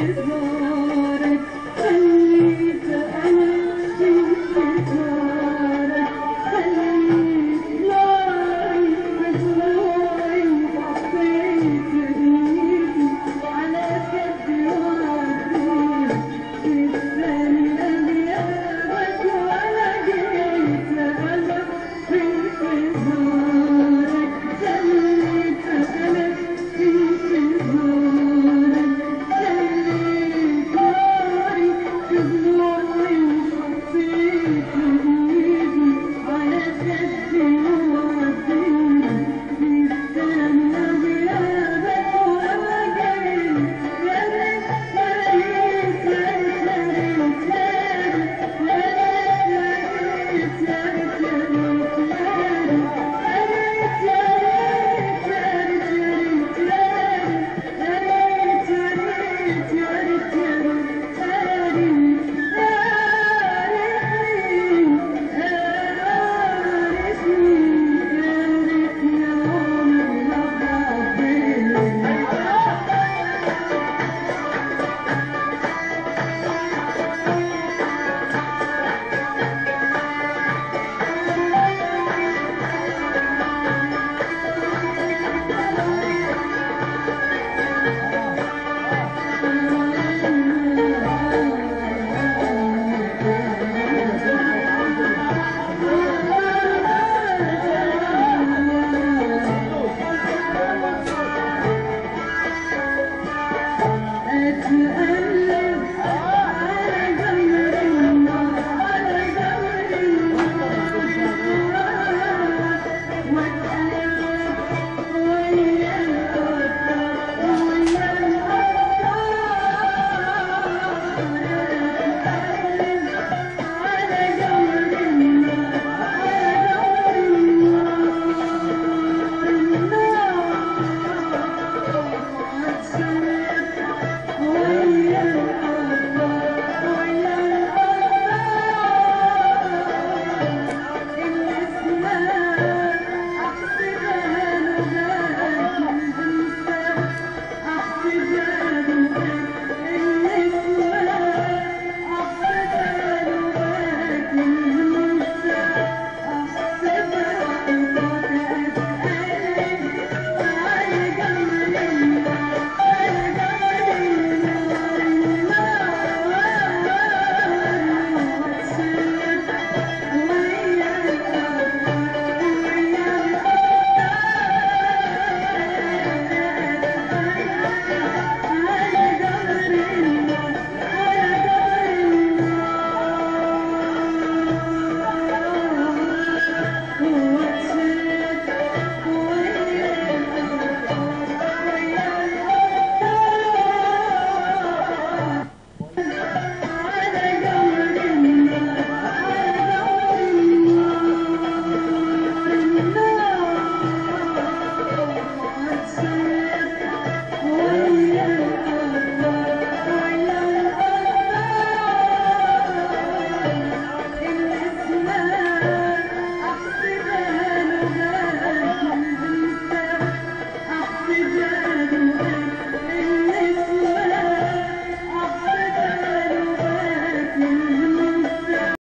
is love.